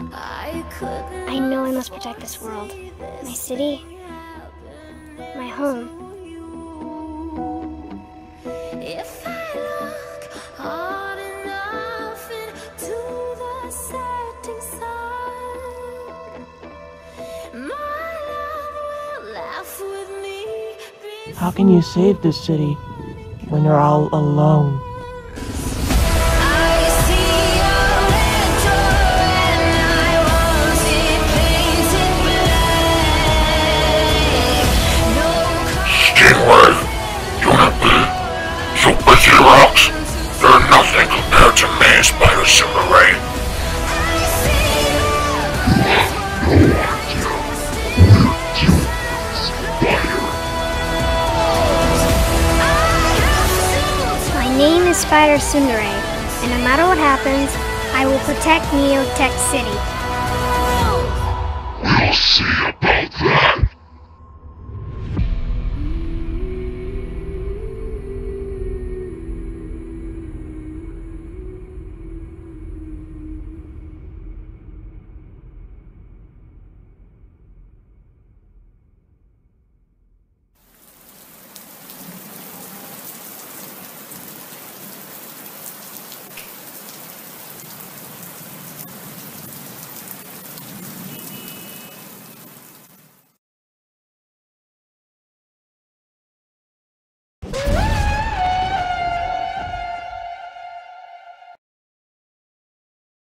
I know I must protect this world. My city. My home. If I look hard enough into the setting sun, my love will laugh with me. How can you save this city when you're all alone? Stingray, Unity, Super Xerox, they're nothing compared to me, Spider Silver My name is Spider Tsundere, and no matter what happens, I will protect Neotech City. We'll see about